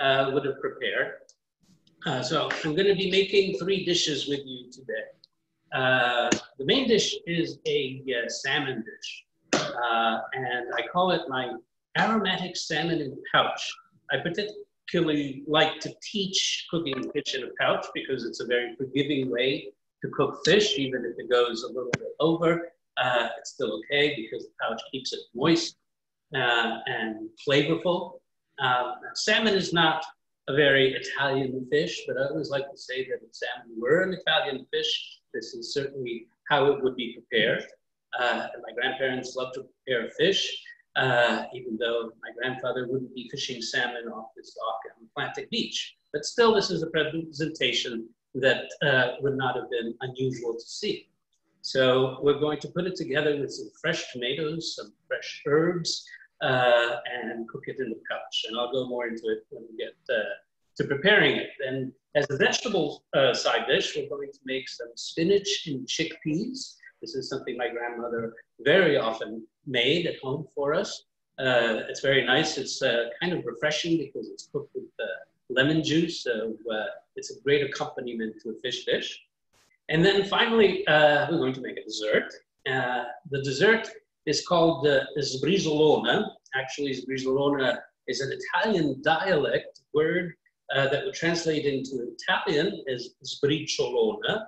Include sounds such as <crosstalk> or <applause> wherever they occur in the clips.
uh, would have prepared. Uh, so I'm going to be making three dishes with you today. Uh, the main dish is a uh, salmon dish, uh, and I call it my aromatic salmon in pouch. I particularly like to teach cooking fish in a pouch because it's a very forgiving way to cook fish, even if it goes a little bit over. Uh, it's still okay because the pouch keeps it moist uh, and flavorful. Um, salmon is not a very Italian fish, but I always like to say that if salmon were an Italian fish, this is certainly how it would be prepared. Uh, my grandparents loved to prepare fish, uh, even though my grandfather wouldn't be fishing salmon off his dock on Atlantic Beach. But still, this is a presentation that uh, would not have been unusual to see. So we're going to put it together with some fresh tomatoes, some fresh herbs, uh, and cook it in the pouch. And I'll go more into it when we get uh, to preparing it. And as a vegetable uh, side dish, we're going to make some spinach and chickpeas. This is something my grandmother very often made at home for us. Uh, it's very nice. It's uh, kind of refreshing because it's cooked with uh, lemon juice. So it's a great accompaniment to a fish dish. And then finally, we're going to make a dessert. the dessert is called uh, sbrisolona. Actually, sbrisolona is an Italian dialect word uh, that would translate into Italian as sbriciolona,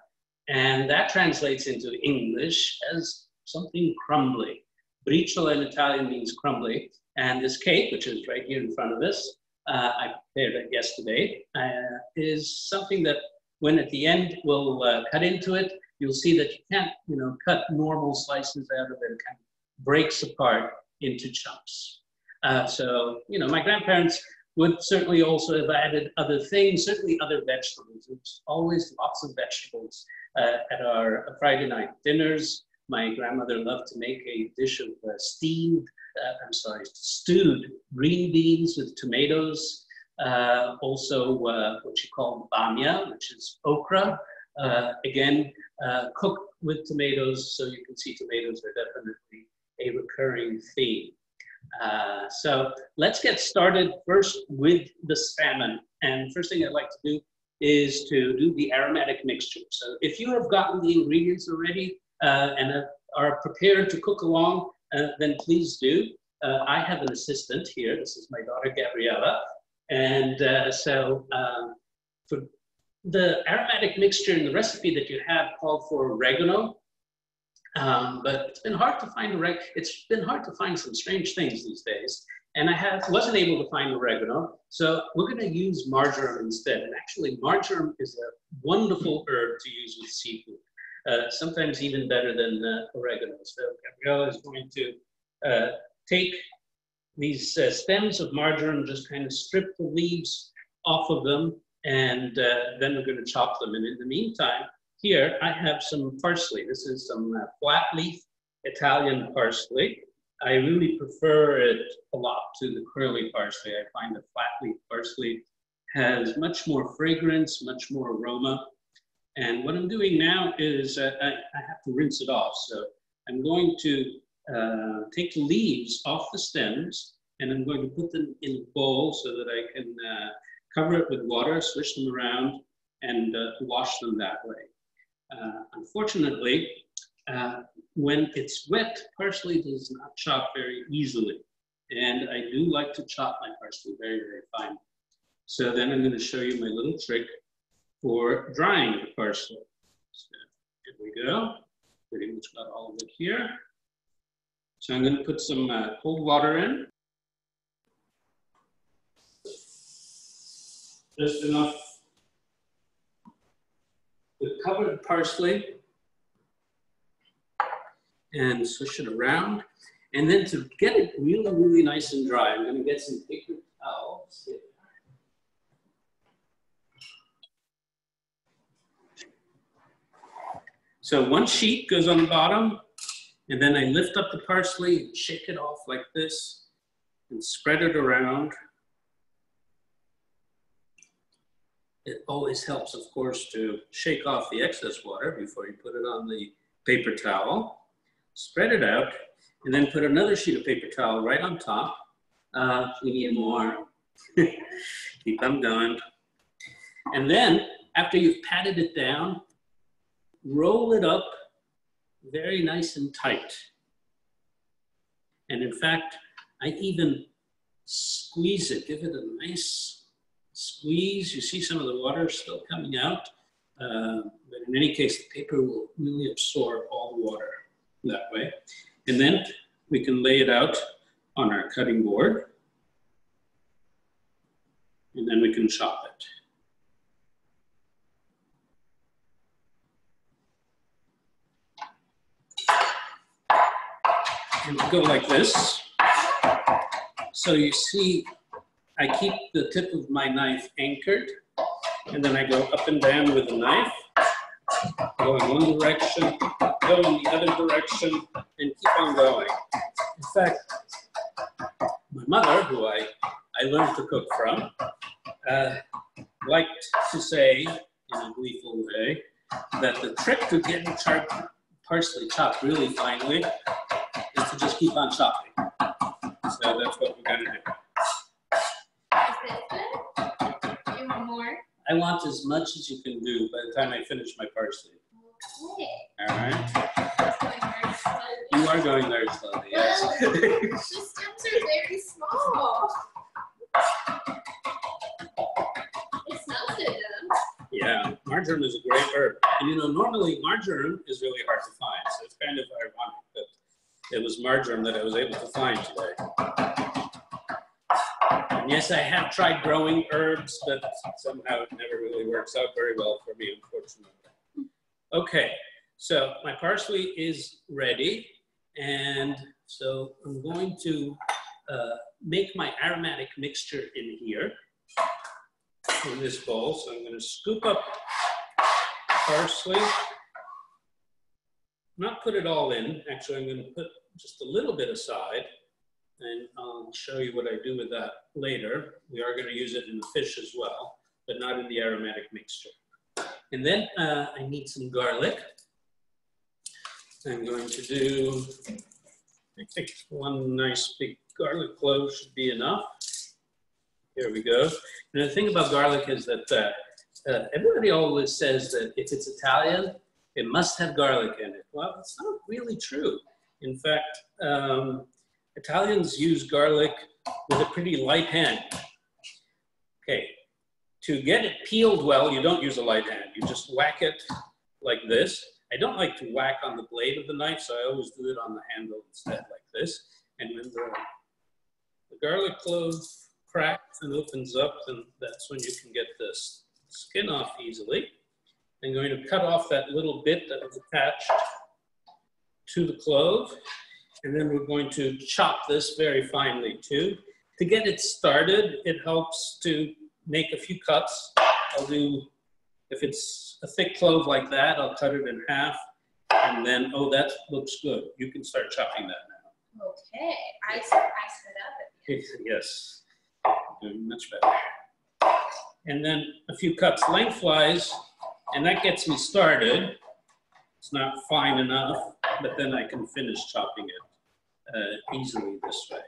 and that translates into English as something crumbly. Briciola in Italian means crumbly, and this cake, which is right here in front of us, uh, I prepared it yesterday, uh, is something that when at the end we'll uh, cut into it, you'll see that you can't, you know, cut normal slices out of it, kind of breaks apart into chunks. Uh, so, you know, my grandparents would certainly also have added other things, certainly other vegetables. There's always lots of vegetables uh, at our Friday night dinners. My grandmother loved to make a dish of uh, steamed, uh, I'm sorry, stewed green beans with tomatoes. Uh, also, uh, what she called bamia, which is okra. again, cooked with tomatoes, so you can see tomatoes are definitely a recurring theme. Uh, so let's get started first with the salmon. And first thing I'd like to do is to do the aromatic mixture. So if you have gotten the ingredients already uh, and are prepared to cook along, uh, then please do. Uh, I have an assistant here. This is my daughter, Gabriella. And uh, so um, for the aromatic mixture in the recipe that you have called for oregano, um, but it's been hard to find oregano. It's been hard to find some strange things these days. And I have, wasn't able to find oregano, so we're going to use marjoram instead. And actually, marjoram is a wonderful herb to use with seafood, uh, sometimes even better than uh, oregano. So Gabriella is going to uh, take these uh, stems of marjoram, just kind of strip the leaves off of them, and uh, then we're going to chop them. And in the meantime, here I have some parsley. This is some uh, flat leaf Italian parsley. I really prefer it a lot to the curly parsley. I find the flat leaf parsley has much more fragrance, much more aroma. And what I'm doing now is uh, I, I, have to rinse it off. So I'm going to uh, take the leaves off the stems and I'm going to put them in a bowl so that I can uh, cover it with water, swish them around, and uh, wash them that way. Uh, unfortunately, uh, when it's wet, parsley does not chop very easily. And I do like to chop my parsley very, very fine. So then I'm going to show you my little trick for drying the parsley. So here we go. Pretty much got all of it here. So I'm going to put some uh, cold water in. Just enough the covered parsley and swish it around. And then to get it really, really nice and dry, I'm gonna get some paper towels. So one sheet goes on the bottom, and then I lift up the parsley and shake it off like this and spread it around. It always helps, of course, to shake off the excess water before you put it on the paper towel. Spread it out, and then put another sheet of paper towel right on top. Uh, we need more <laughs> Keep them going. And then after you've patted it down, roll it up very nice and tight. And in fact, I even squeeze it, give it a nice squeeze. You see some of the water still coming out. Uh, but in any case, the paper will really absorb all the water that way. And then we can lay it out on our cutting board. And then we can chop it. And go like this. So you see, I keep the tip of my knife anchored, and then I go up and down with the knife, go in one direction, go in the other direction, and keep on going. In fact, my mother, who I, I learned to cook from, uh, liked to say, in a gleeful way, that the trick to getting char- parsley chopped really finely is to just keep on chopping. So that's what we're going to do. I want as much as you can do by the time I finish my parsley. Okay. All right? That's going very slowly. You are going very slowly, yes. Oh, the stems are very small. It smells good though. yeah, marjoram is a great herb. And you know, normally marjoram is really hard to find, so it's kind of ironic that it was marjoram that I was able to find today. And yes, I have tried growing herbs, but somehow it never really works out very well for me, unfortunately. Okay, so my parsley is ready. And so I'm going to uh, make my aromatic mixture in here, in this bowl. So I'm going to scoop up parsley. Not put it all in. Actually, I'm going to put just a little bit aside. And I'll show you what I do with that later. We are going to use it in the fish as well, but not in the aromatic mixture. And then uh, I need some garlic. I'm going to do, I think one nice big garlic clove should be enough. Here we go. And the thing about garlic is that uh, uh, everybody always says that if it's Italian, it must have garlic in it. Well, it's not really true. In fact, um, Italians use garlic with a pretty light hand. Okay, to get it peeled well, you don't use a light hand. You just whack it like this. I don't like to whack on the blade of the knife, so I always do it on the handle instead, like this. And when the, the garlic clove cracks and opens up, then that's when you can get this skin off easily. I'm going to cut off that little bit that was attached to the clove. And then we're going to chop this very finely too. To get it started, it helps to make a few cuts. I'll do, if it's a thick clove like that, I'll cut it in half. And then, oh, that looks good. You can start chopping that now. Okay. I I stood up at the end. <laughs> Yes, doing much better. And then a few cuts lengthwise, and that gets me started. It's not fine enough, but then I can finish chopping it uh, easily this way.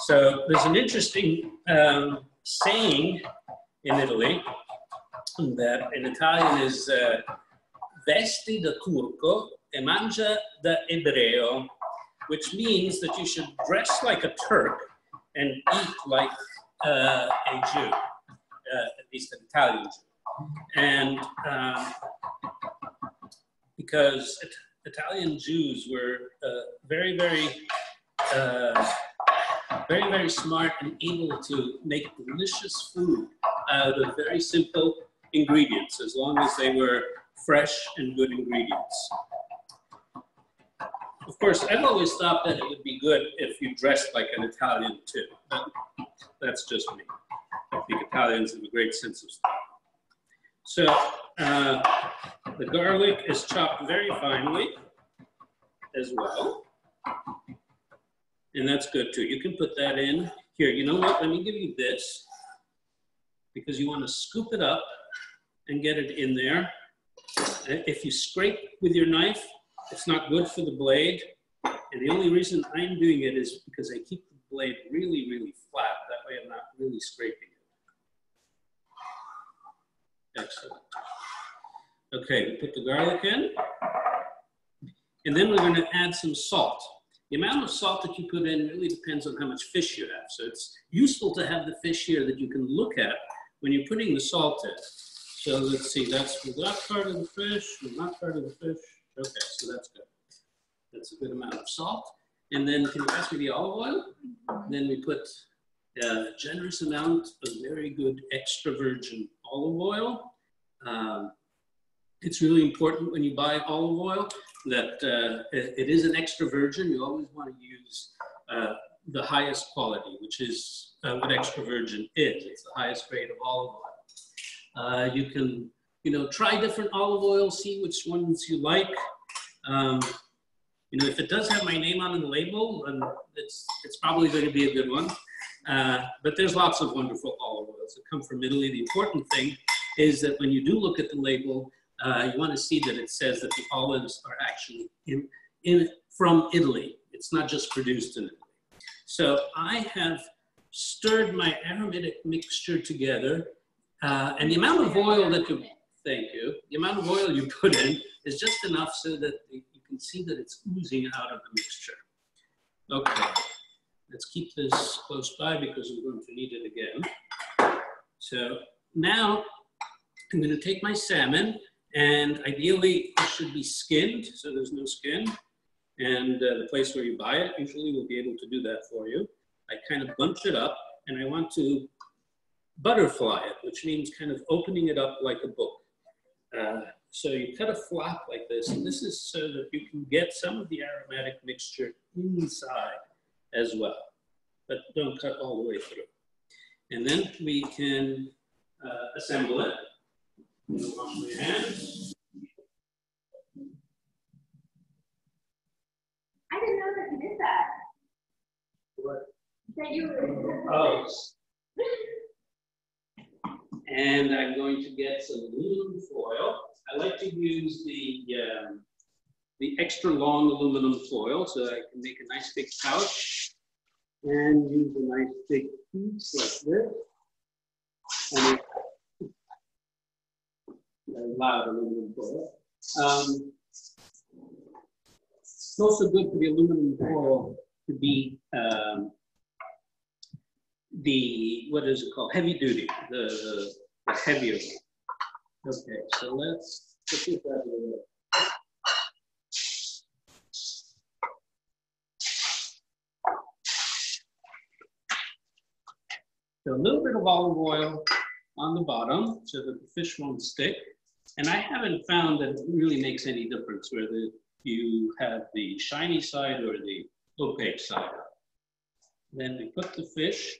So there's an interesting um, saying in Italy that in Italian is uh, vesti da turco e mangia da ebreo, which means that you should dress like a Turk and eat like uh, a Jew, uh, at least an Italian Jew. And um, because it, Italian Jews were uh, very, very, uh, very, very smart and able to make delicious food out of very simple ingredients, as long as they were fresh and good ingredients. Of course, I've always thought that it would be good if you dressed like an Italian too. But that's just me. I think Italians have a great sense of style. So uh, the garlic is chopped very finely as well. And that's good too. You can put that in here. You know what? Let me give you this because you want to scoop it up and get it in there. If you scrape with your knife, it's not good for the blade. And the only reason I'm doing it is because I keep the blade really, really flat. That way I'm not really scraping. Excellent. Okay, we put the garlic in. And then we're going to add some salt. The amount of salt that you put in really depends on how much fish you have. So it's useful to have the fish here that you can look at when you're putting the salt in. So let's see, that's that part of the fish, and that part of the fish. Okay, so that's good. That's a good amount of salt. And then can you pass me the olive oil? Then we put a generous amount of very good extra virgin olive oil. Um, it's really important when you buy olive oil that uh, it, it is an extra virgin. You always want to use uh, the highest quality, which is uh, what extra virgin is. It's the highest grade of olive oil. Uh, you can, you know, try different olive oil, see which ones you like. Um, you know, if it does have my name on the label, then it's, it's probably going to be a good one. Uh, but there's lots of wonderful olive oils that come from Italy. The important thing is that when you do look at the label, uh, you want to see that it says that the olives are actually in, in, from Italy. It's not just produced in Italy. So I have stirred my aromatic mixture together uh, and the amount of oil that you, thank you, the amount of oil you put in is just enough so that you can see that it's oozing out of the mixture. Okay, let's keep this close by because we're going to need it again. So now I'm going to take my salmon and ideally it should be skinned so there's no skin. And uh, the place where you buy it usually will be able to do that for you. I kind of bunch it up and I want to butterfly it, which means kind of opening it up like a book. Uh, so you cut a flap like this, and this is so that you can get some of the aromatic mixture inside as well, but don't cut all the way through. And then we can uh, assemble it. Wash my hands. I didn't know that you did that. What? That you were. Oh, <laughs> and I'm going to get some aluminum foil. I like to use the, um, the extra long aluminum foil so I can make a nice big pouch and use a nice big piece like this. And loud aluminum foil. Um, it's also good for the aluminum foil to be um, the, what is it called, heavy duty, the, the, heavier one. Okay, so let's put this out of the. So a little bit of olive oil on the bottom so that the fish won't stick. And I haven't found that it really makes any difference whether you have the shiny side or the opaque side. Then we put the fish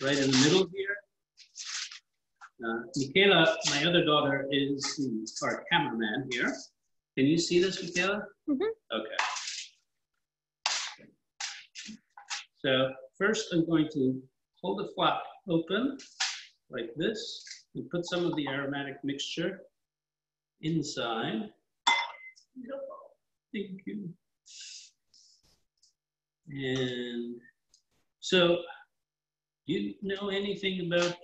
right in the middle here. Uh, Michaela, my other daughter, is our cameraman here. Can you see this, Michaela? Mm -hmm. Okay. So first I'm going to hold the flap open like this and put some of the aromatic mixture inside. Thank you. And so do you know anything about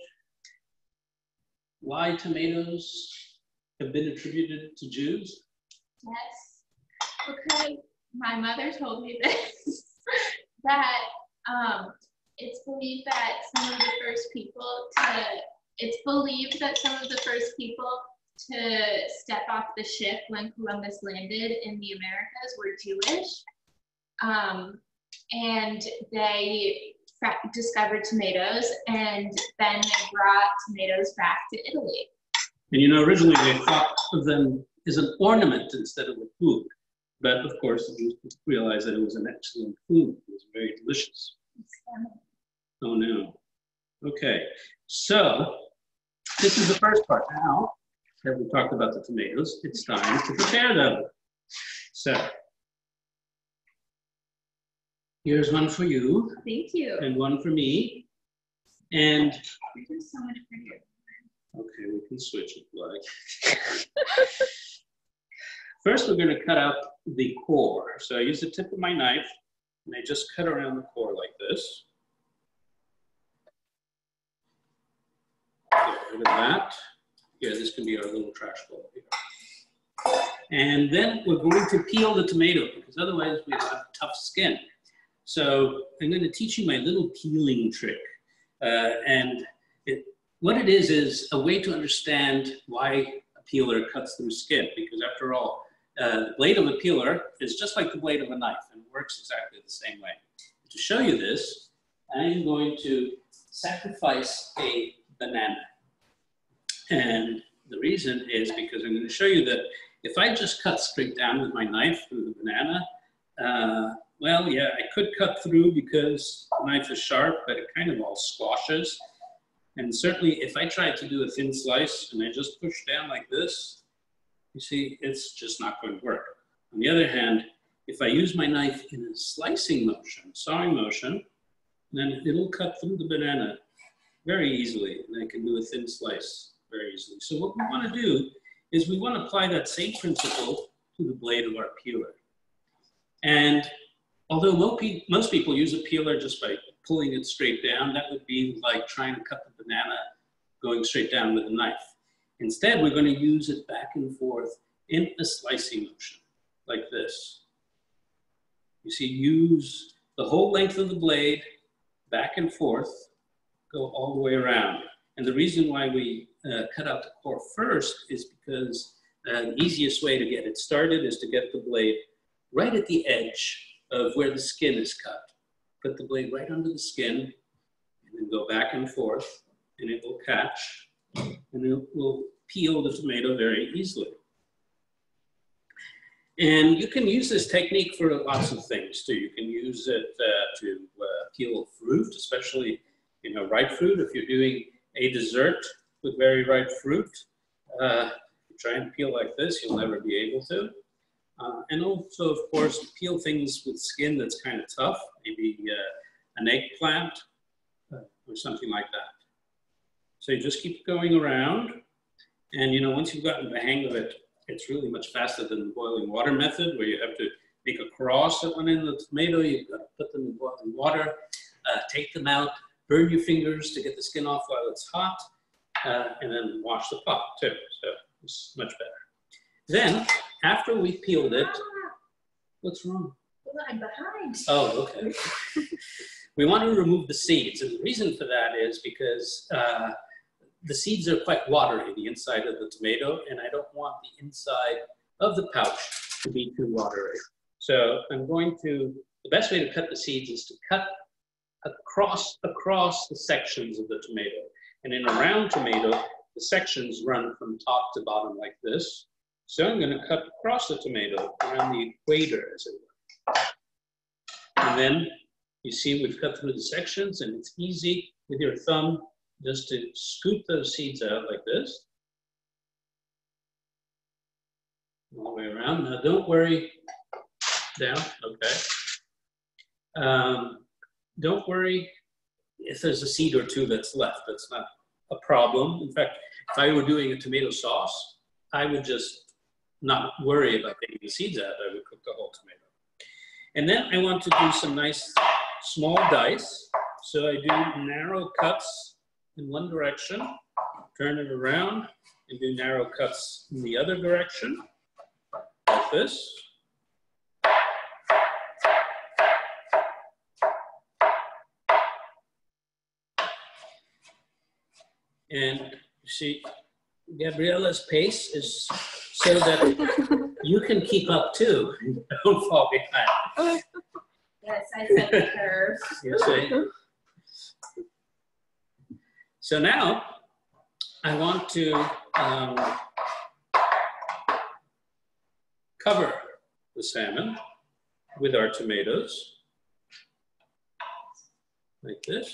why tomatoes have been attributed to Jews? Yes. because My mother told me this <laughs> that um, it's believed that some of the first people to it's believed that some of the first people to step off the ship when Columbus landed in the Americas were Jewish. Um, and they discovered tomatoes, and then they brought tomatoes back to Italy. And you know, originally they thought of them as an ornament instead of a food. But of course, you realized that it was an excellent food. It was very delicious. Oh no. Okay, so this is the first part. Now that we talked about the tomatoes, it's time to prepare them. So Here's one for you. Thank you. And one for me. And You're so much prettier. Okay, we can switch if you like. <laughs> First, we're going to cut out the core. So I use the tip of my knife and I just cut around the core like this. Get rid of that. Here, this can be our little trash bowl here. And then we're going to peel the tomato because otherwise we have tough skin. So I'm going to teach you my little peeling trick. Uh, and it, what it is, is a way to understand why a peeler cuts through skin. Because after all, uh, the blade of a peeler is just like the blade of a knife works exactly the same way. To show you this, I'm going to sacrifice a banana. And the reason is because I'm going to show you that if I just cut straight down with my knife through the banana, uh, well, yeah, I could cut through because the knife is sharp, but it kind of all squashes. And certainly if I try to do a thin slice and I just push down like this, you see, it's just not going to work. On the other hand, if I use my knife in a slicing motion, sawing motion, then it'll cut through the banana very easily, and I can do a thin slice very easily. So what we want to do is we want to apply that same principle to the blade of our peeler. And although most people use a peeler just by pulling it straight down, that would be like trying to cut the banana going straight down with a knife. Instead, we're going to use it back and forth in a slicing motion, like this. You see, use the whole length of the blade back and forth, go all the way around. And the reason why we uh, cut out the core first is because uh, the easiest way to get it started is to get the blade right at the edge of where the skin is cut. Put the blade right under the skin and then go back and forth and it will catch and it will peel the tomato very easily. And you can use this technique for lots of things too. You can use it uh, to uh, peel fruit, especially you know ripe fruit. If you're doing a dessert with very ripe fruit, uh, try and peel like this, you'll never be able to. Uh, and also, of course, peel things with skin that's kind of tough, maybe uh, an eggplant uh, or something like that. So you just keep going around. And you know, once you've gotten the hang of it, it's really much faster than the boiling water method where you have to make a cross at one end of the tomato, you've got to put them in boiling water, uh, take them out, burn your fingers to get the skin off while it's hot, uh, and then wash the pot too. So it's much better. Then, after we peeled it, what's wrong? Well, I'm behind. Oh, okay. <laughs> we want to remove the seeds, and the reason for that is because uh, the seeds are quite watery, the inside of the tomato, and I don't want the inside of the pouch to be too watery. So I'm going to, the best way to cut the seeds is to cut across, across the sections of the tomato. And in a round tomato, the sections run from top to bottom like this. So I'm going to cut across the tomato around the equator, as it were. And then you see we've cut through the sections and it's easy with your thumb just to scoop those seeds out like this. All the way around. Now don't worry, down, okay. Um, don't worry if there's a seed or two that's left, that's not a problem. In fact, if I were doing a tomato sauce, I would just not worry about taking the seeds out. I would cook the whole tomato. And then I want to do some nice small dice. So I do narrow cuts in one direction, turn it around, and do narrow cuts in the other direction, like this. And you see, Gabriella's pace is so that you can keep up too. <laughs> Don't fall behind. Yes, I set the curve. You see? So now I want to um, cover the salmon with our tomatoes like this.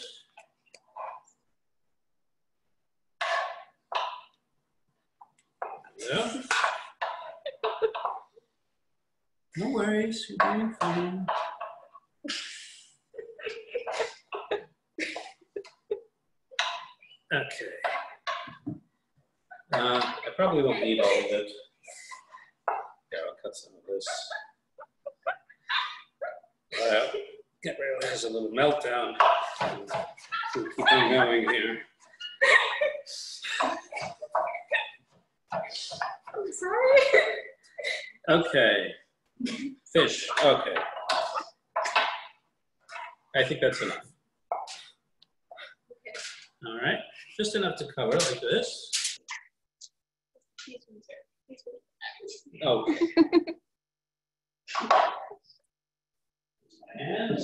No worries, you're doing fine. Okay. Uh, I probably won't need all of it. Yeah, I'll cut some of this while. Gabriella has a little meltdown. We'll keep on going here. I'm sorry. Okay. Fish, okay. I think that's enough. All right, just enough to cover like this. Oh. And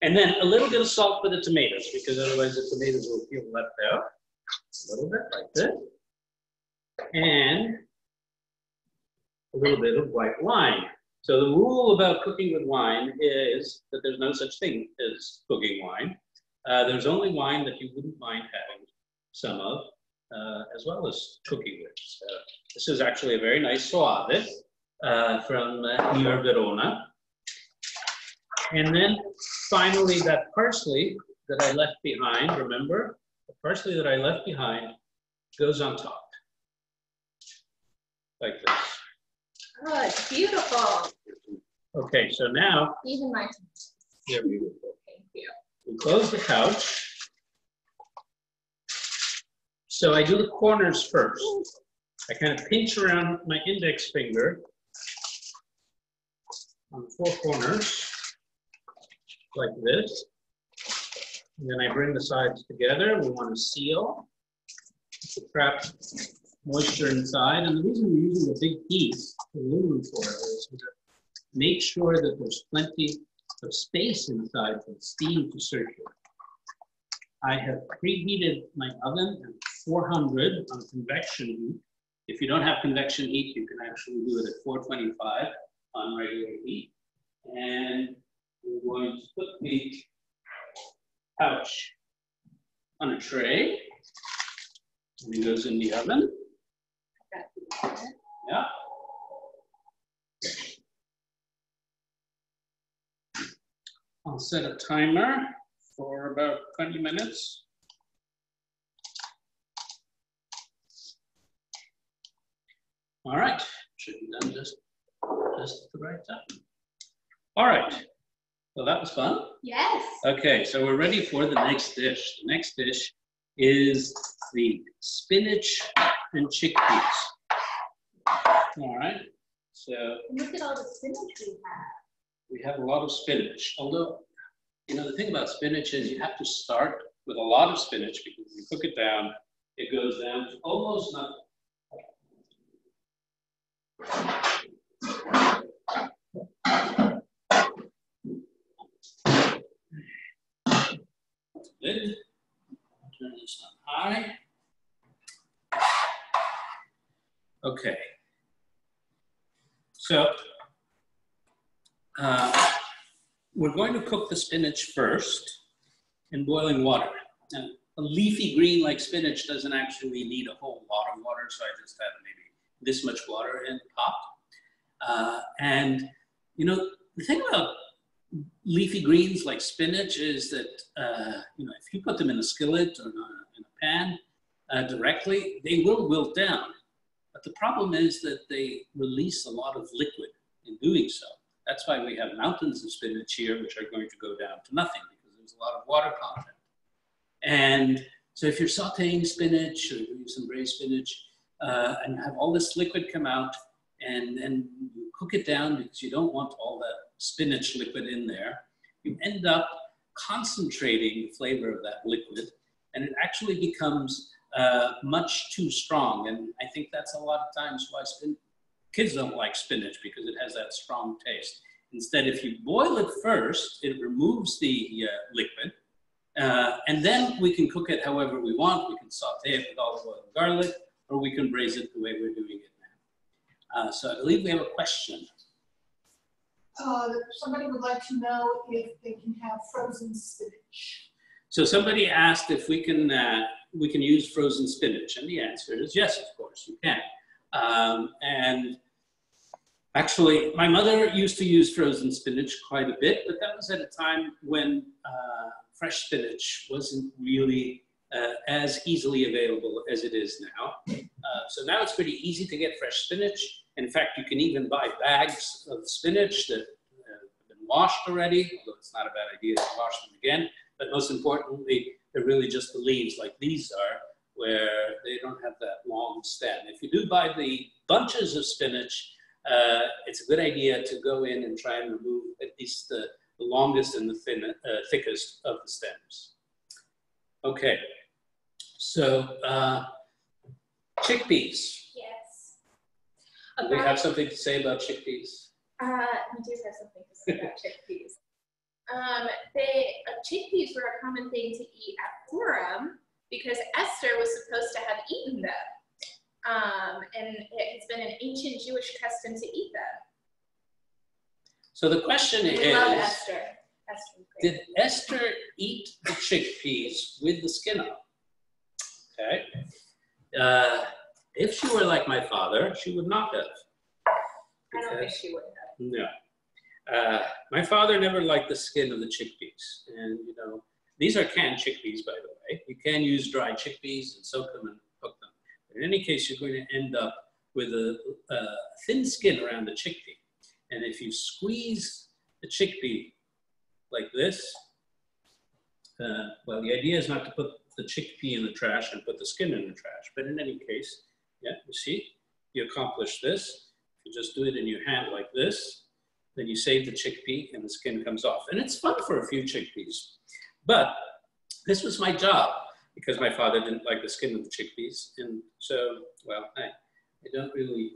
And then a little bit of salt for the tomatoes, because otherwise the tomatoes will feel left out. A little bit like this. And a little bit of white wine. So the rule about cooking with wine is that there's no such thing as cooking wine. Uh, there's only wine that you wouldn't mind having some of, uh, as well as cooking with. So this is actually a very nice Soave uh, from uh, near Verona. And then finally, that parsley that I left behind, remember? The parsley that I left behind goes on top. Like this. Oh, it's beautiful. Okay, so now, Even my. we go. Thank you. We close the couch. So I do the corners first. I kind of pinch around my index finger on the four corners, like this. And then I bring the sides together. We want to seal to trap moisture inside. And the reason we're using a big piece foil is to make sure that there's plenty of space inside for steam to circulate. I have preheated my oven at 400 on convection heat. If you don't have convection heat, you can actually do it at 425 on regular heat. And we're going to put the pouch on a tray. And it goes in the oven. Yeah. I'll set a timer for about 20 minutes. All right, should be done just, just at the right time. All right, well, that was fun. Yes. Okay, so we're ready for the next dish. The next dish is the spinach and chickpeas. All right, so Look at all the spinach we have. We have a lot of spinach. Although, you know, the thing about spinach is you have to start with a lot of spinach because you cook it down, it goes down to almost nothing. Lid. Turn this on high. Okay. So uh, we're going to cook the spinach first in boiling water. Now, a leafy green like spinach doesn't actually need a whole lot of water, so I just have maybe this much water in the pot. Uh, and, you know, the thing about leafy greens like spinach is that, uh, you know, if you put them in a skillet or in a, in a pan uh, directly, they will wilt down. But the problem is that they release a lot of liquid in doing so. That's why we have mountains of spinach here, which are going to go down to nothing because there's a lot of water content. And so if you're sauteing spinach or doing some braised spinach uh, and have all this liquid come out and then you cook it down because you don't want all that spinach liquid in there, you end up concentrating the flavor of that liquid and it actually becomes uh, much too strong. And I think that's a lot of times why spin- kids don't like spinach because it has that strong taste. Instead, if you boil it first, it removes the uh, liquid. Uh, and then we can cook it however we want. We can saute it with olive oil and garlic, or we can braise it the way we're doing it now. Uh, so I believe we have a question. Uh, somebody would like to know if they can have frozen spinach. So somebody asked if we can uh, we can use frozen spinach, and the answer is yes, of course you can. Um, and actually, my mother used to use frozen spinach quite a bit, but that was at a time when uh, fresh spinach wasn't really uh, as easily available as it is now. Uh, so now it's pretty easy to get fresh spinach. In fact, you can even buy bags of spinach that uh, have been washed already, although it's not a bad idea to wash them again. But most importantly, they're really just the leaves like these are, where they don't have that long stem. If you do buy the bunches of spinach, uh, it's a good idea to go in and try and remove at least the, the longest and the thin, uh, thickest of the stems. Okay, so uh, chickpeas. Yes. Do we have something to say about chickpeas? Uh, we do have something to say about chickpeas. <laughs> Um, they uh, chickpeas were a common thing to eat at Purim because Esther was supposed to have eaten them, um, and it has been an ancient Jewish custom to eat them. So the question We is, Esther. Esther. did Esther eat the chickpeas with the skin on? Okay. Uh, if she were like my father, she would not have. I don't think she would have. No. Uh, my father never liked the skin of the chickpeas. And, you know, these are canned chickpeas, by the way. You can use dried chickpeas and soak them and cook them. But in any case, you're going to end up with a, a thin skin around the chickpea. And if you squeeze the chickpea like this, uh, well, the idea is not to put the chickpea in the trash and put the skin in the trash. But in any case, yeah, you see, you accomplish this. You just do it in your hand like this, then you save the chickpea and the skin comes off. And it's fun for a few chickpeas. But this was my job because my father didn't like the skin of the chickpeas. And so, well, I, I don't really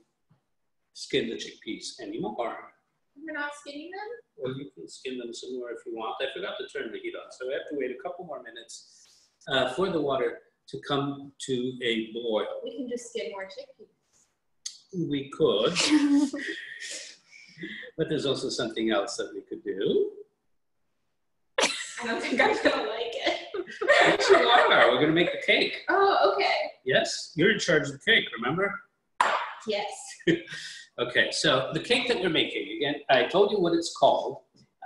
skin the chickpeas anymore. We're not skinning them. Well, you can skin them some more if you want. I forgot to turn the heat on, so I have to wait a couple more minutes uh, for the water to come to a boil. We can just skin more chickpeas. We could, <laughs> but there's also something else that we could do. I don't think I'm gonna like it. Yes, you are. We're gonna make the cake. oh, okay. Yes, you're in charge of the cake. Remember? Yes. <laughs> Okay, so the cake that we're making again, I told you what it's called,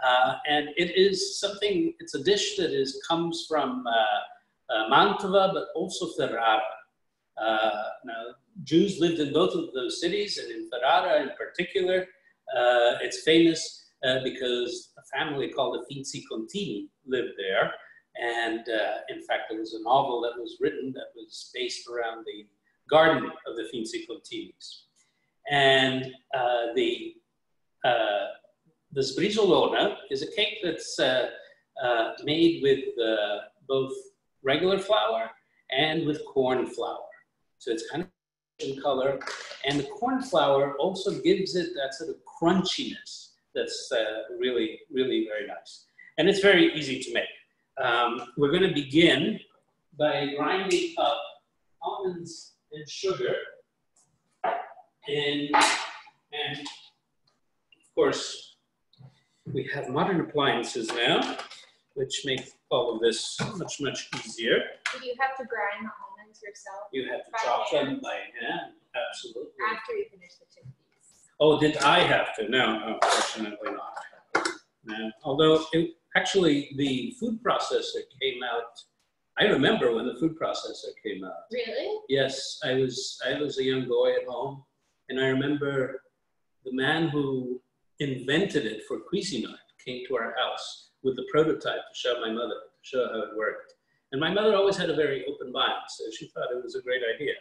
uh, and it is something. It's a dish that is comes from uh, uh, Mantova, but also Ferrara. Uh, now, Jews lived in both of those cities, and in Ferrara in particular, uh, it's famous uh, because a family called the Finzi Contini lived there. And uh, in fact, there was a novel that was written that was based around the garden of the Finzi Continis. And uh, the uh, the sbrisolona is a cake that's uh, uh, made with uh, both regular flour and with corn flour. So it's kind of in color, and the corn flour also gives it that sort of crunchiness that's uh, really, really very nice. And it's very easy to make. Um, we're going to begin by grinding up almonds and sugar. And, and of course, we have modern appliances now, which make all of this much, much easier. Did you have to grind the almonds yourself You have to chop them by hand, absolutely. after you finish the chickpeas? Oh, did I have to? No, unfortunately not. No. Although it, actually the food processor came out. I remember when the food processor came out. Really? Yes, I was I was a young boy at home, and I remember the man who invented it for Cuisinart came to our house with the prototype to show my mother, to show how it worked. And my mother always had a very open mind, so she thought it was a great idea,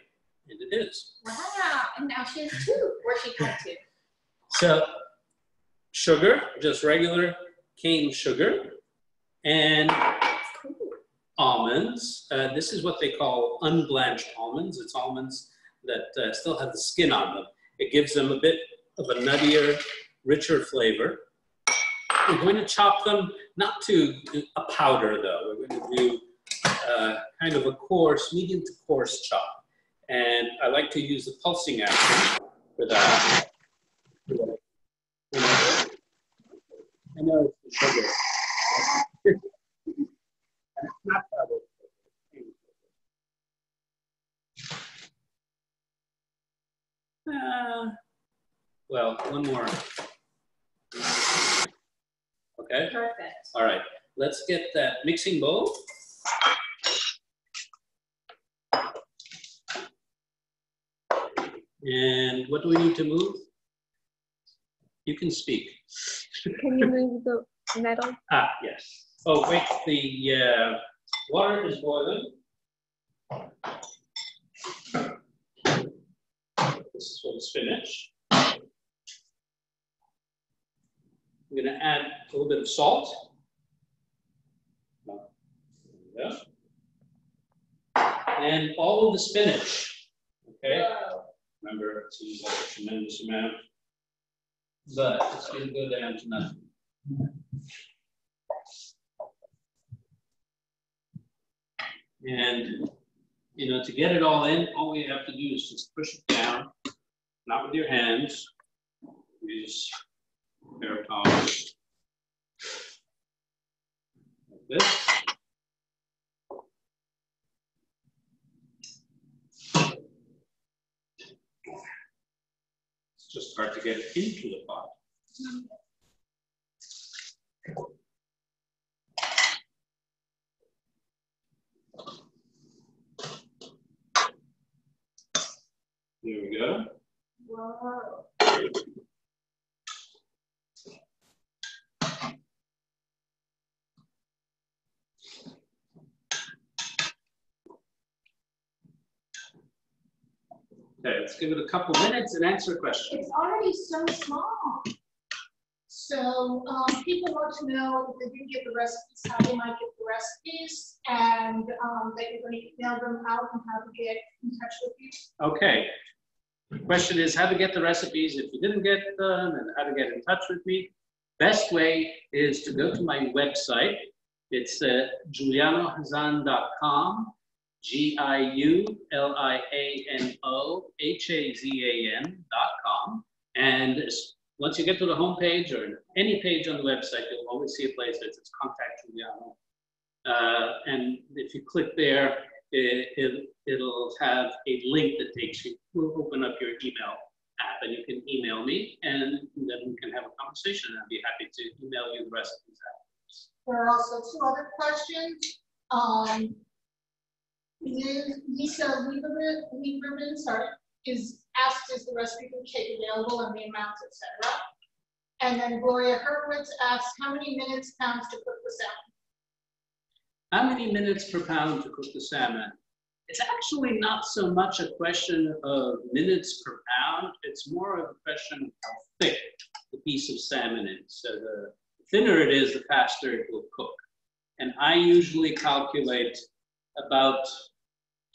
and it is. Wow. And now she has two, or she had two. So, sugar, just regular cane sugar, and Cool. almonds. Uh, this is what they call unblanched almonds. It's almonds that uh, still have the skin on them. It gives them a bit of a nuttier, richer flavor. We're going to chop them, not to a powder though. We're going to do uh, kind of a coarse, medium to coarse chop. And I like to use the pulsing action for that. I know it's the sugar. It's not. Uh, well, one more. Okay, Perfect. all right. Let's get that mixing bowl. And what do we need to move? You can speak. Can you move the metal? <laughs> Ah, yes. Oh, wait, the uh, water is boiling. This is for the spinach. I'm gonna add a little bit of salt. There. And all of the spinach, okay? Remember, it seems like a tremendous amount. But it's gonna go down to nothing. And, you know, to get it all in, all we have to do is just push it down, not with your hands. Use a pair of. Like this. Just hard to get into the pot. There we go. Whoa. Okay, let's give it a couple minutes and answer questions. It's already so small. So, um, people want to know if they didn't get the recipes, how they might get the recipes, and, um, that you're gonna email them out and how to get in touch with you. Okay. The question is how to get the recipes if you didn't get them and how to get in touch with me. Best way is to go to my website. It's uh, giulianohazan.com, G I U L I A N O H A Z A com. And once you get to the homepage or any page on the website, you'll always see a place that says Contact Giuliano. Uh, and if you click there, it, it, it'll have a link that takes you, will open up your email app and you can email me and then we can have a conversation. I'd be happy to email you the recipes afterwards. There are also two other questions. Um, Lisa Lieberman, sorry, is asked, is the recipe for cake available and the amounts, et cetera? And then Gloria Hurwitz asks, how many minutes, pounds to cook the salmon? How many minutes per pound to cook the salmon? It's actually not so much a question of minutes per pound. It's more of a question of how thick the piece of salmon is. So the thinner it is, the faster it will cook. And I usually calculate about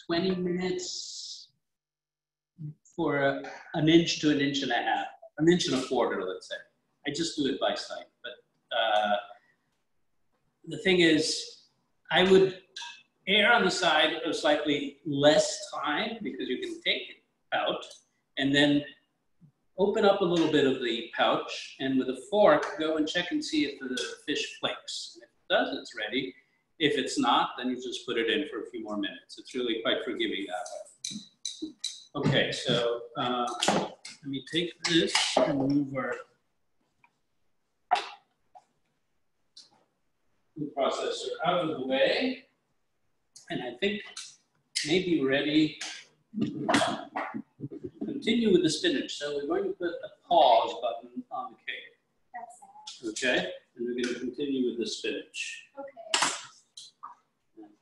20 minutes for a- an inch to an inch and a half, an inch and a quarter, let's say. I just do it by sight. But uh, the thing is, I would err on the side of slightly less time because you can take it out and then open up a little bit of the pouch and with a fork go and check and see if the fish flakes. If it does, it's ready. If it's not, then you just put it in for a few more minutes. It's really quite forgiving that way. Okay, so uh, let me take this and move our food processor out of the way. And I think maybe ready to continue with the spinach. So we're going to put a pause button on the cake, okay? And we're going to continue with the spinach. okay.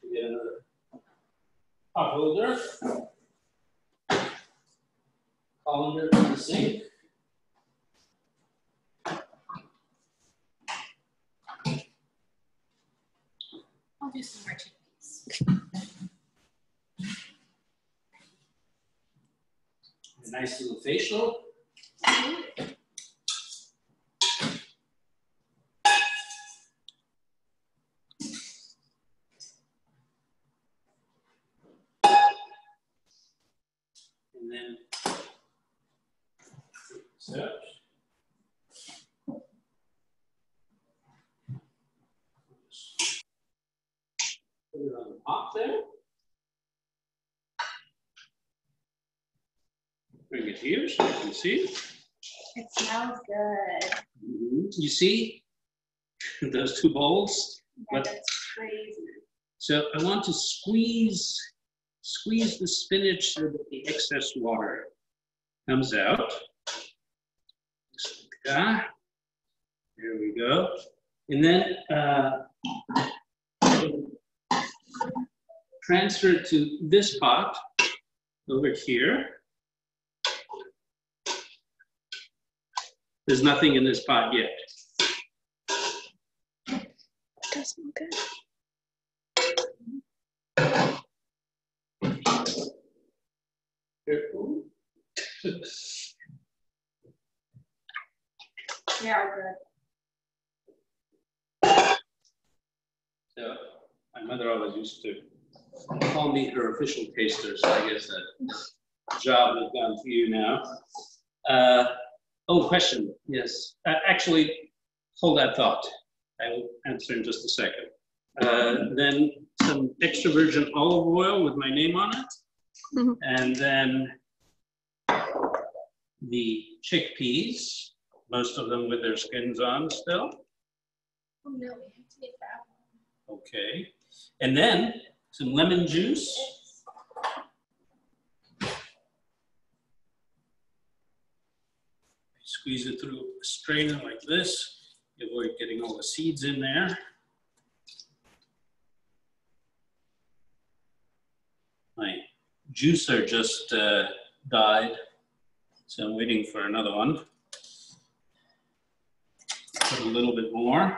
And to get another pot holder. Colander in the sink. I'll do some more chickpeas. A nice little facial. And then so. Put it on the top there. Bring it here so you can see. It smells good. Mhm. You see <laughs> those two bowls? Yeah, What- that's crazy. So I want to squeeze, squeeze the spinach so that the excess water comes out. There we go. And then uh, transfer it to this pot over here. There's nothing in this pot yet. It Does smell good. Yeah, good. So my mother always used to call me her official taster, so I guess that job has gone to you now. Uh, oh, question, yes. Uh, actually, hold that thought. I will answer in just a second. Uh, then some extra virgin olive oil with my name on it. Mhm. And then the chickpeas, most of them with their skins on still. Oh, no, we have to get that one. Okay, and then some lemon juice. Squeeze it through a strainer like this, avoid getting all the seeds in there. My juicer just uh, died, so I'm waiting for another one. Put a little bit more.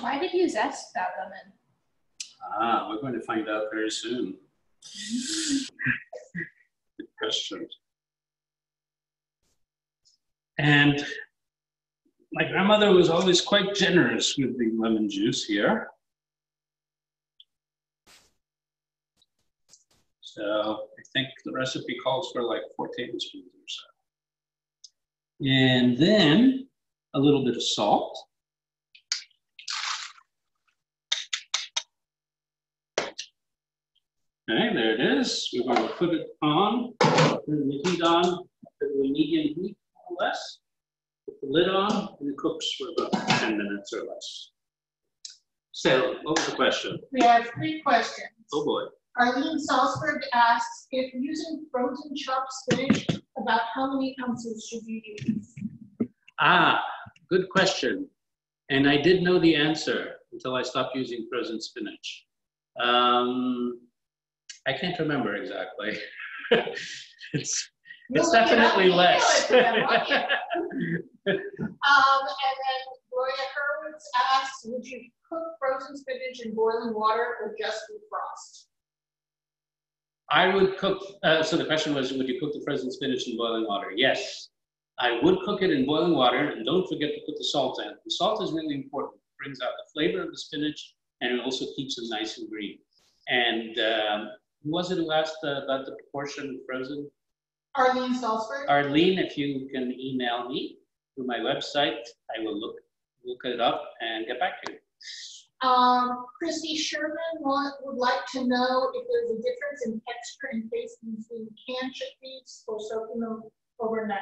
Why did you zest that lemon? Ah, we're going to find out very soon. Good question. And my grandmother was always quite generous with the lemon juice here. So I think the recipe calls for like four tablespoons or so. And then a little bit of salt. Okay, there it is. We're going to put it on, turn the heat on to the medium heat, more or less. Put the lid on, and it cooks for about 10 minutes or less. So, what was the question? We have three questions. Oh boy. Arlene Salzberg asks, if using frozen chopped spinach, about how many ounces should you use? Ah, good question. And I did know the answer until I stopped using frozen spinach. Um, I can't remember exactly. <laughs> it's it's definitely less. it them. <laughs> Um, and then Gloria Hurwitz asks, would you cook frozen spinach in boiling water or just defrost? I would cook, uh, so the question was, would you cook the frozen spinach in boiling water? Yes. I would cook it in boiling water and don't forget to put the salt in. The salt is really important. It brings out the flavor of the spinach and it also keeps it nice and green. And um, who was it who asked uh, about the proportion of frozen? Arlene Salzberg? Arlene, if you can email me through my website, I will look, look it up and get back to you. Um, Christy Sherman want, would like to know if there's a difference in texture and taste between canned chickpeas or soaking them overnight.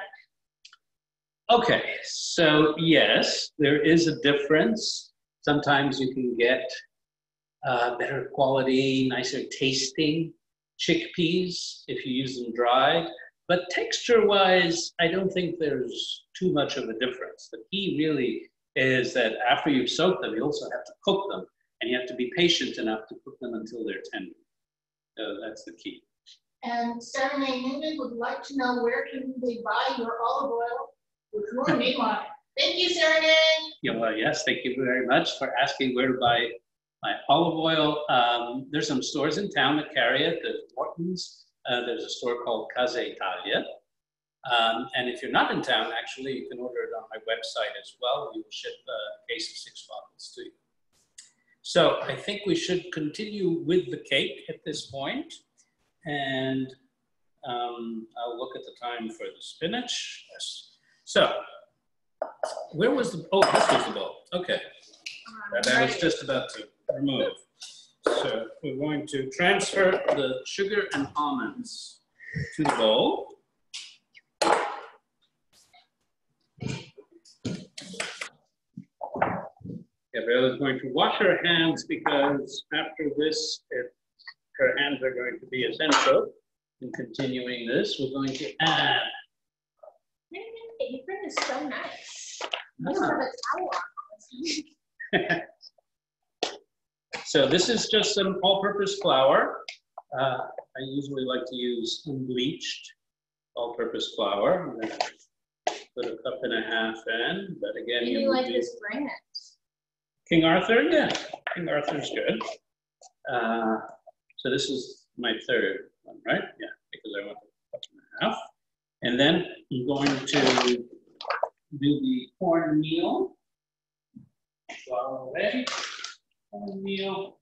Okay, so yes, there is a difference. Sometimes you can get uh, better quality, nicer tasting chickpeas if you use them dried. But texture wise, I don't think there's too much of a difference. The key really is that after you've soaked them, you also have to cook them and you have to be patient enough to cook them until they're tender. So that's the key. And Sarah Mae Newman would like to know where can they buy your olive oil with your <laughs> name on it? Thank you, Sarah Yeah, well, yes, thank you very much for asking where to buy my olive oil. Um, there's some stores in town that carry it. There's Morton's. Uh, there's a store called Casa Italia. Um, and if you're not in town, actually, you can order it on my website as well. We will ship a case of six bottles to you. So I think we should continue with the cake at this point. And um, I'll look at the time for the spinach. Yes. So where was the, oh, this was the bowl. Okay. That I was just about to remove. So we're going to transfer the sugar and almonds to the bowl. Gabriella's going to wash her hands because after this, it, her hands are going to be essential. in continuing this, we're going to add. Apron is so nice. Ah, have a towel on. <laughs> So this is just some all-purpose flour. Uh, I usually like to use unbleached all-purpose flour. I'm Put a cup and a half in, but again, You you like this brand? King Arthur, yeah, King Arthur's good. Uh, So this is my third one, right? Yeah, because I went cup and a half. And then I'm going to do the cornmeal. Flour away, cornmeal,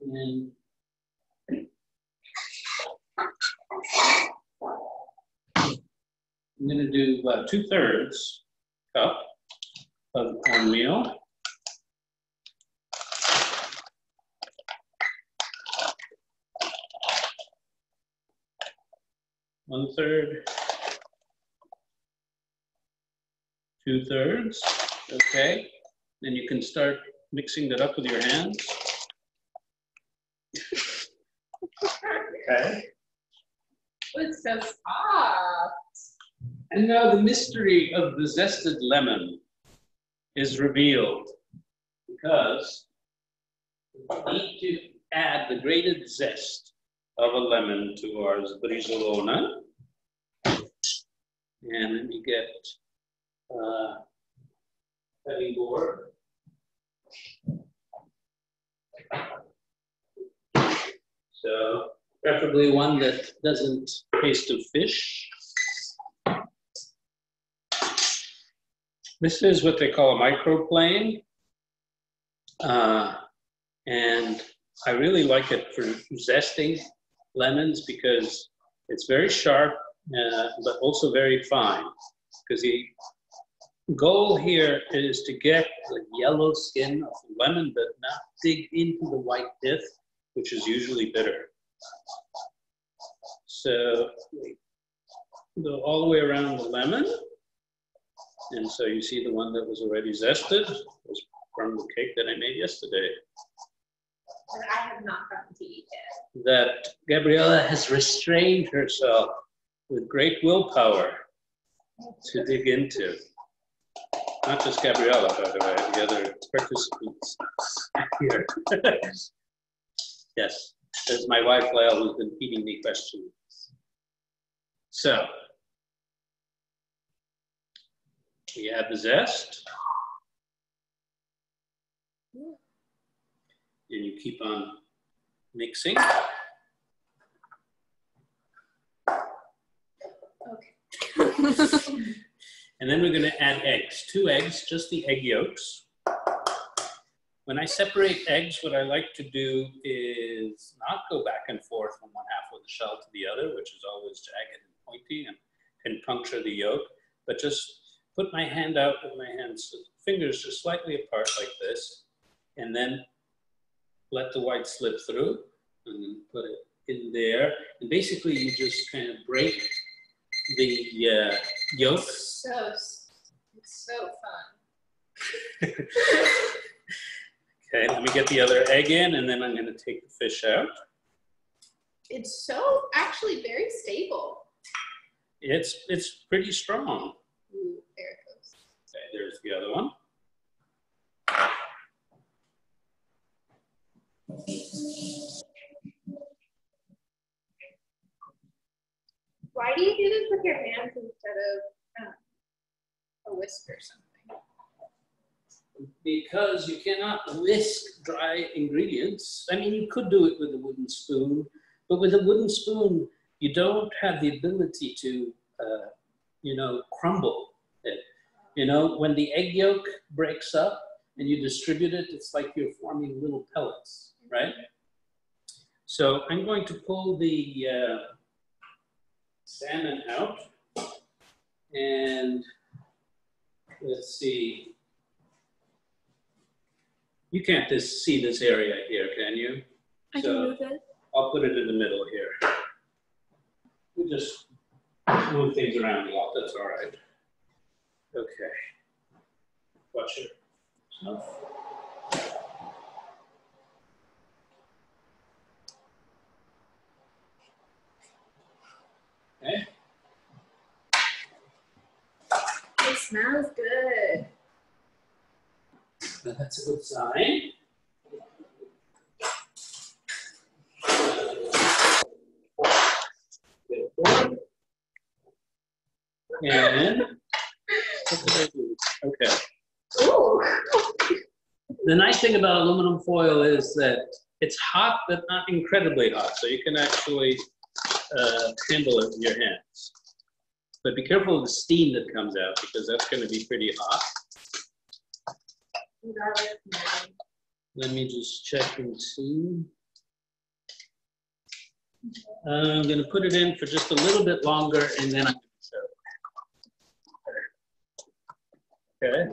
and I'm gonna do uh, two thirds cup of cornmeal. One third. Two thirds, okay. Then you can start mixing that up with your hands. Okay. It's so soft. And now the mystery of the zested lemon is revealed because we need to add the grated zest of a lemon to our sbrisolona. And let me get uh, cutting board. So preferably one that doesn't taste of fish. This is what they call a microplane. Uh, and I really like it for zesting lemons because it's very sharp, uh, but also very fine. Because the goal here is to get the yellow skin of the lemon, but not dig into the white pith, which is usually bitter. So go all the way around the lemon. And so you see the one that was already zested was from the cake that I made yesterday. That I have not gotten to eat. That Gabriella has restrained herself with great willpower to dig into. Not just Gabriella, by the way, the other participants here. <laughs> yes, there's my wife Lael who's been feeding me questions. So, we have the zest. And you keep on mixing. <laughs> And then we're going to add eggs, two eggs, just the egg yolks. When I separate eggs, what I like to do is not go back and forth from one half of the shell to the other, which is always jagged and pointy and can puncture the yolk, but just put my hand out with my hands, fingers just slightly apart like this, and then let the white slip through and then put it in there. And basically you just kind of break the uh, yolks So, it's so fun. <laughs> Okay, let me get the other egg in and then I'm gonna take the fish out. It's so actually very stable. It's, it's pretty strong. Ooh, there it goes. Okay, there's the other one. Why do you do this with your hands instead of um, a whisk or something? Because you cannot whisk dry ingredients. I mean, you could do it with a wooden spoon, but with a wooden spoon, you don't have the ability to, uh, you know, crumble it. You know, when the egg yolk breaks up and you distribute it, it's like you're forming little pellets? So I'm going to pull the uh, salmon out and let's see. You can't just see this area here, can you? I So- can move it. I'll put it in the middle here. We just move things around a lot, that's all right. Okay. Watch yourself. Okay. It smells good. That's a good sign. And what did I do? okay. Ooh. The nice thing about aluminum foil is that it's hot, but not incredibly hot, so you can actually uh, handle it with your hands. But be careful of the steam that comes out because that's going to be pretty hot. Let me just check and see. I'm going to put it in for just a little bit longer and then I'm going to serve. Okay.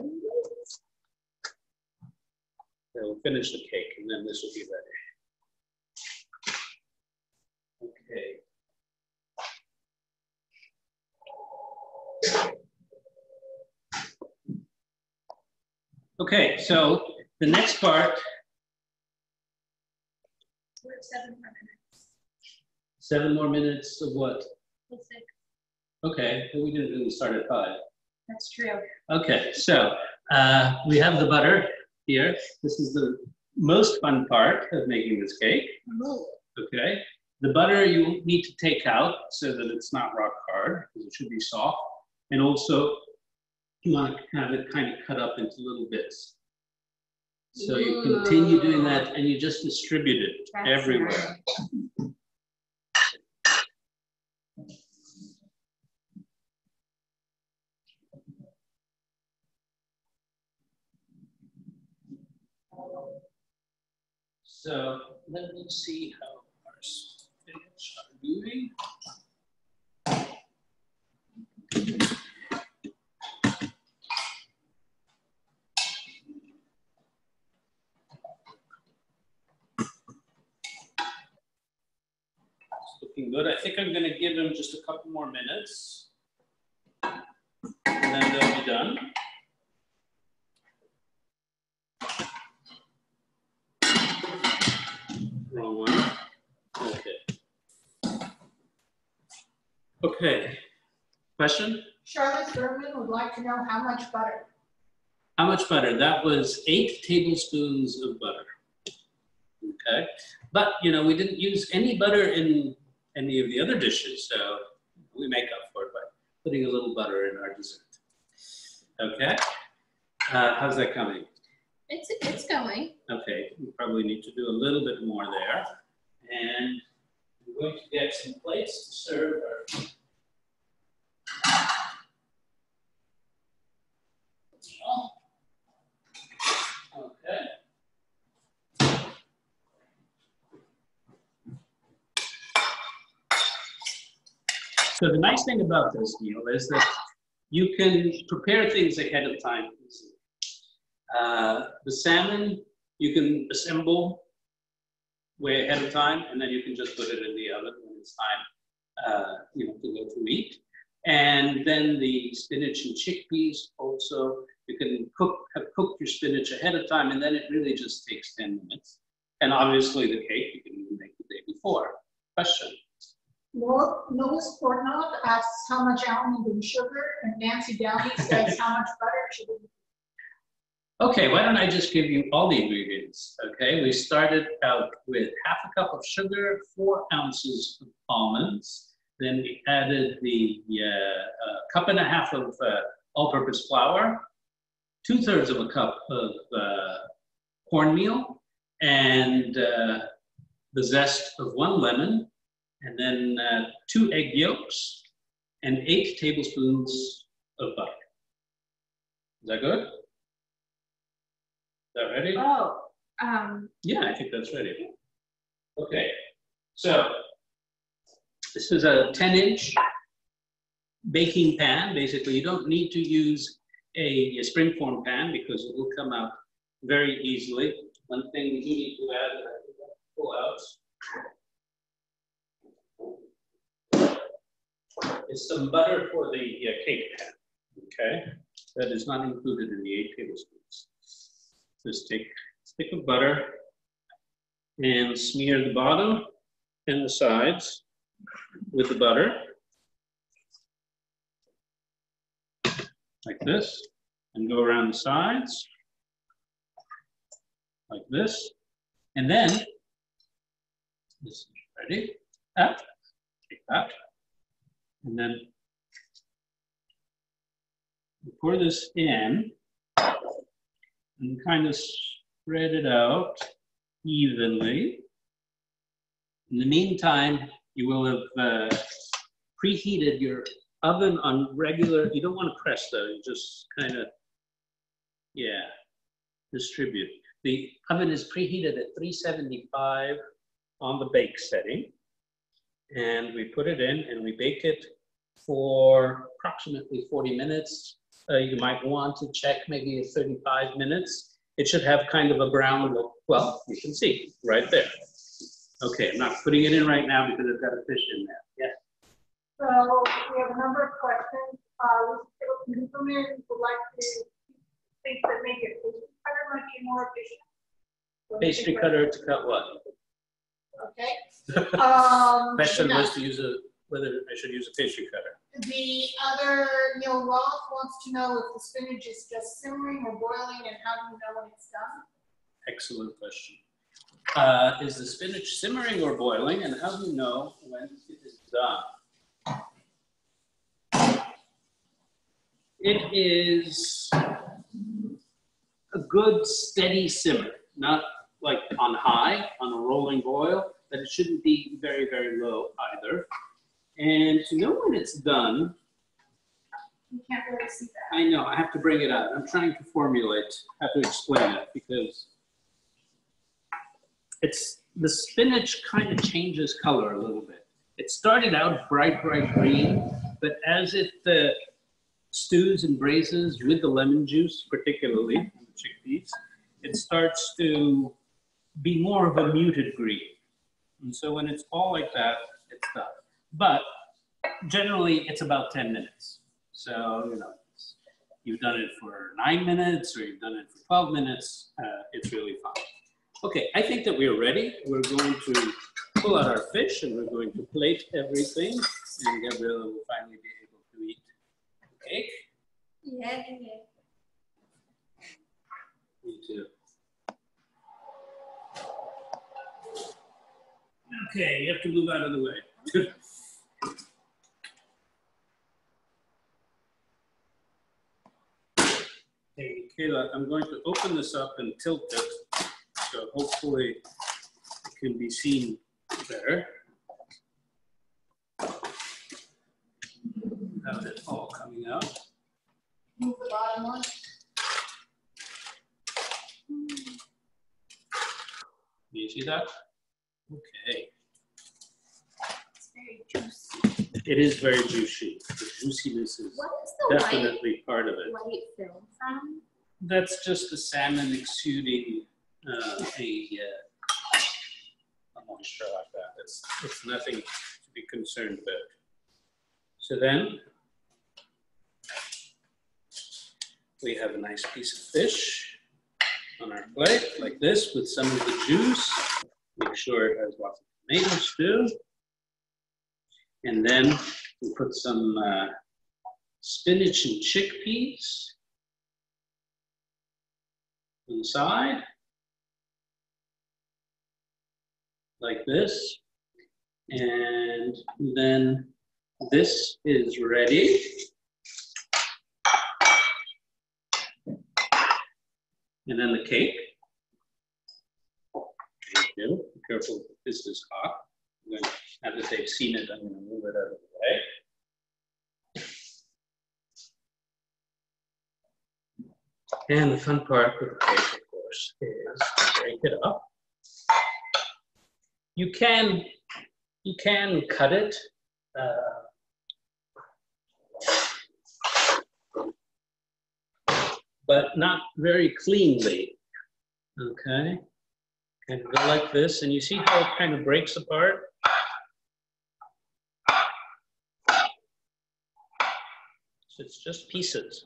Then we'll finish the cake and then this will be ready. Okay. Okay, so the next part, seven more minutes. seven more minutes of what? Six. Okay, but we didn't really start at five. That's true. Okay, so uh, we have the butter here. This is the most fun part of making this cake. Okay, the butter you need to take out so that it's not rock hard, because it should be soft. And also, you want to have it kind of cut up into little bits. So you continue doing that and you just distribute it That's everywhere. So let me see how our spinach are doing. Looking good. I think I'm gonna give them just a couple more minutes. And then they'll be done. Wrong one. Okay. Okay. Question? Charlotte Berman would like to know how much butter. How much butter? That was eight tablespoons of butter. Okay. But, you know, we didn't use any butter in any of the other dishes, so we make up for it by putting a little butter in our dessert. Okay. Uh, how's that coming? It's, it's going. Okay, we probably need to do a little bit more there. And we're going to get some plates to serve our. Okay. So the nice thing about this meal is that you can prepare things ahead of time. Uh, the salmon you can assemble way ahead of time, and then you can just put it in the oven when it's time, uh, you know, to go to eat. And then the spinach and chickpeas also, you can cook, have cooked your spinach ahead of time, and then it really just takes 10 minutes. And obviously the cake you can even make the day before. Question? Lo- Lois Portnoy asks how much almond and sugar, and Nancy Downey <laughs> says how much butter should we Okay, why don't I just give you all the ingredients? Okay, we started out with half a cup of sugar, four ounces of almonds. Then we added the uh, uh, cup and a half of uh, all-purpose flour, two thirds of a cup of uh, cornmeal, and uh, the zest of one lemon, and then uh, two egg yolks, and eight tablespoons of butter. Is that good? Is that ready? Oh, um, Yeah, I think that's ready. Okay, so this is a 10 inch baking pan. Basically, you don't need to use a, a springform pan because it will come out very easily. One thing we do need to add, that I pull out, is some butter for the uh, cake pan, okay? That is not included in the eight tablespoons. Just take a stick of butter and smear the bottom and the sides with the butter, like this, and go around the sides, like this, and then, this is ready, up, up, and then pour this in and kind of spread it out evenly. In the meantime, you will have uh, preheated your oven on regular, you don't want to press though, you just kind of, yeah, distribute. The oven is preheated at 375 on the bake setting. And we put it in and we bake it for approximately 40 minutes. Uh, you might want to check maybe 35 minutes. It should have kind of a brown look. Well, you can see right there. Okay, I'm not putting it in right now because I've got a fish in there. Yes. So we have a number of questions. Uh, Lieberman would like to think that maybe a pastry cutter might be more efficient. You Pastry cutter to cut what? Okay. <laughs> Um, Question no. was to use a, whether I should use a pastry cutter. The other, Neil Roth wants to know if the spinach is just simmering or boiling and how do you know when it's done? Excellent question. Uh, is the spinach simmering or boiling, and how do you know when it is done? It is a good steady simmer, not like on high, on a rolling boil, but it shouldn't be very, very low either. And to know when it's done, You can't really see that. I know, I have to bring it up. I'm trying to formulate, have to explain it because it's the spinach kind of changes color a little bit. It started out bright, bright green, but as it uh, stews and braises with the lemon juice, particularly the chickpeas, it starts to be more of a muted green. And so when it's all like that, it's done. But generally, it's about 10 minutes. So, you know, you've done it for nine minutes or you've done it for 12 minutes, uh, it's really fine. Okay, I think that we're ready. We're going to pull out our fish and we're going to plate everything. And Gabriella will finally be able to eat the cake. Yeah. Me too. Okay, you have to move out of the way. <laughs> Hey, Kayla, I'm going to open this up and tilt it, so hopefully it can be seen better. Have it all coming out. Move the bottom one. Do you see that? Okay. It's very juicy. It is very juicy. The juiciness is What is the white, definitely part of it. white film from? That's just the salmon exuding uh, a, uh, a moisture like that. It's, it's nothing to be concerned about. So then we have a nice piece of fish on our plate like this with some of the juice. Make sure it has lots of tomatoes too. And then we put some uh, spinach and chickpeas on the side, like this. And then this is ready. And then the cake. Thank you. Careful, this is hot. Going to, now that they've seen it, I'm going to move it out of the way. And the fun part with the cake, of course, is break it up. You can, you can cut it. uh, but not very cleanly. Okay? Of go like this, and you see how it kind of breaks apart? So it's just pieces.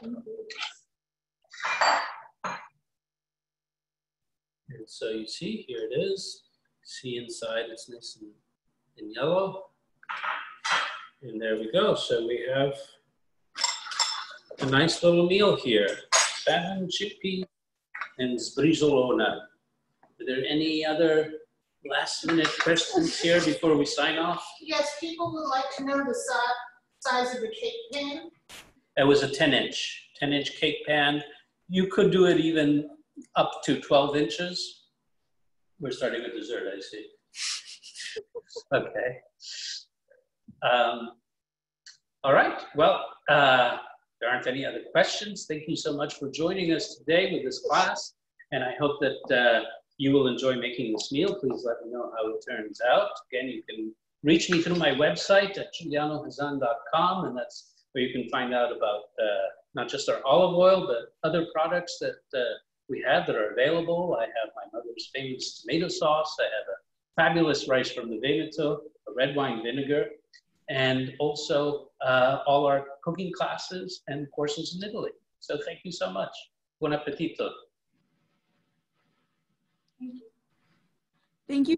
And so you see, here it is. See inside, it's nice and, and yellow. And there we go. So we have a nice little meal here. Salmon, chickpea, and sbrisolona. Are there any other last minute questions here before we sign off? Yes, people would like to know the si- size of the cake pan. It was a 10 inch, 10 inch cake pan. You could do it even up to 12 inches. We're starting with dessert, I see. <laughs> Okay. Um, all right, well, uh, there aren't any other questions. Thank you so much for joining us today with this class. And I hope that uh, you will enjoy making this meal. Please let me know how it turns out. Again, you can reach me through my website at giulianohazan.com, and that's where you can find out about uh, not just our olive oil, but other products that uh, we have that are available. I have my mother's famous tomato sauce. I have a fabulous rice from the Veneto, a red wine vinegar, and also uh, all our cooking classes and courses in Italy. So thank you so much. Buon appetito. Thank you